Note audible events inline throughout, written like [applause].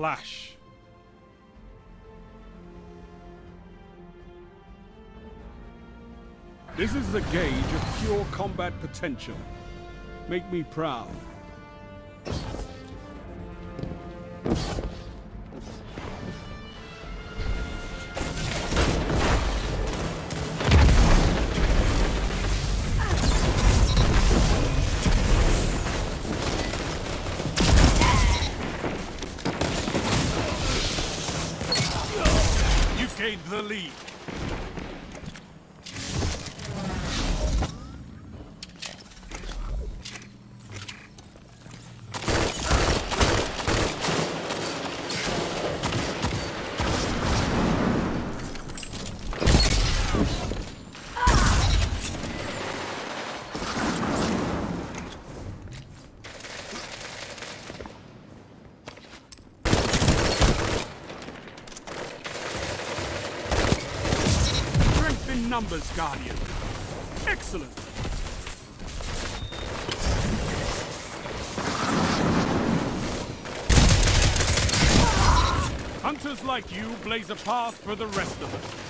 clash. This is the gauge of pure combat potential. Make me proud. The lead. Strength in numbers, Guardian. Excellent. Hunters like you blaze a path for the rest of us.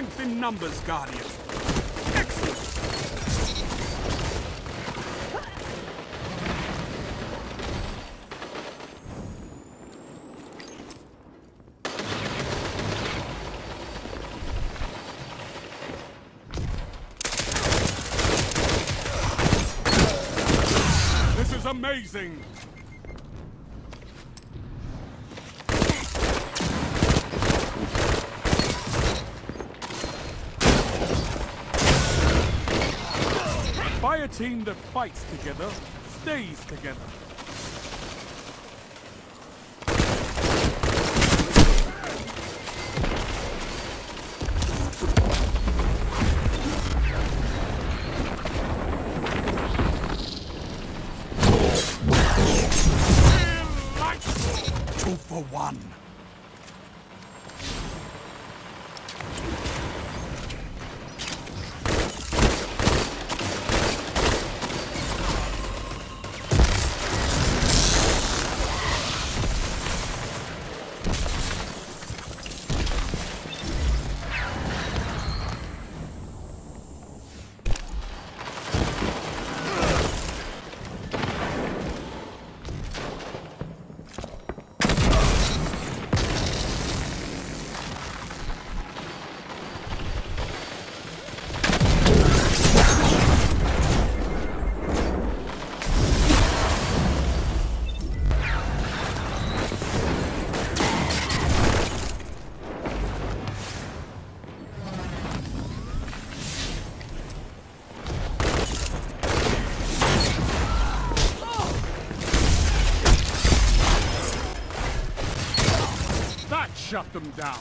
Strength in numbers, Guardian. This is amazing! Fire team that fights together stays together. Two for one. Shut them down.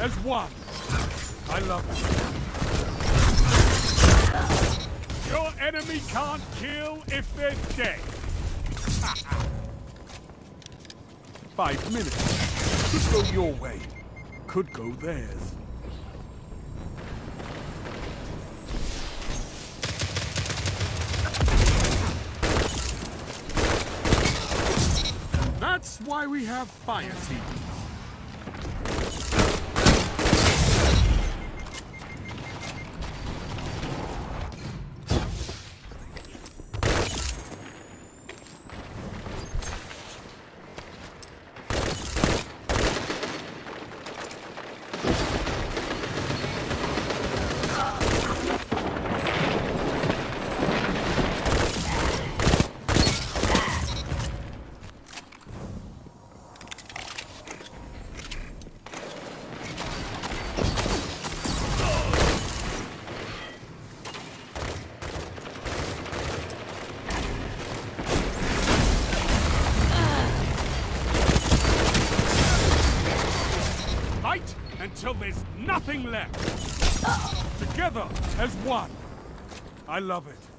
As one. I love it. Enemy can't kill if they're dead. [laughs] Five minutes. Could go your way. Could go theirs. That's why we have fire teams. Until there's nothing left. Together as one. I love it.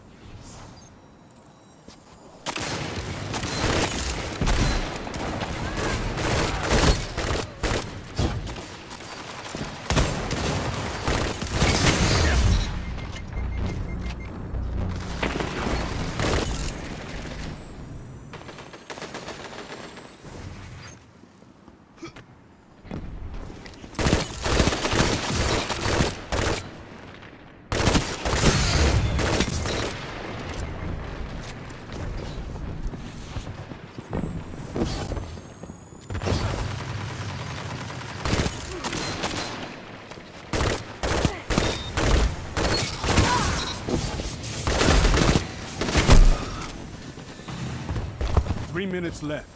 Minutes left.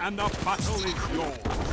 And the battle is yours.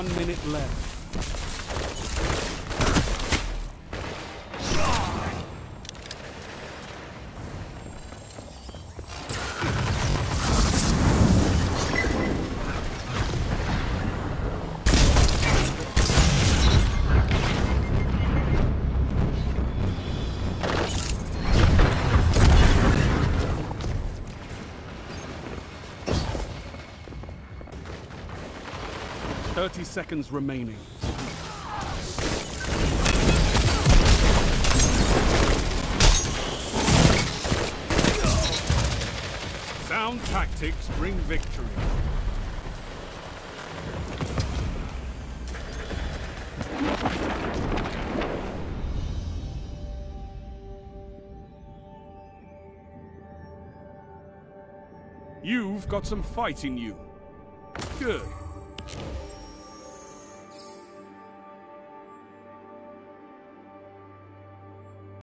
One minute left. 30 seconds remaining. Sound tactics bring victory. You've got some fight in you. Good.